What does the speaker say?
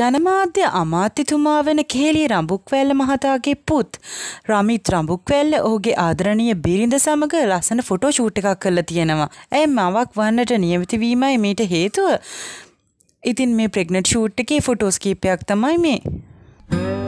ජනමාධ්‍ය අමාත්‍යතුමා වන කෙහෙලිය රඹුක්වැල්ල මහතාගේ පුත් රමිත් රඹුක්වැල්ල ඔහුගේ ආදරණීය බිරිඳ සමග ලස්සන ෆොටෝ ෂූට් එකක් කරලා තියෙනවා. ඇය මවක් වන්නට නියමිත වීමයි මීට හේතුව. ඉතින් මේ ප්‍රෙග්නන්ට් ෂූට් එකේ ෆොටෝස් කීපයක් තමයි මේ.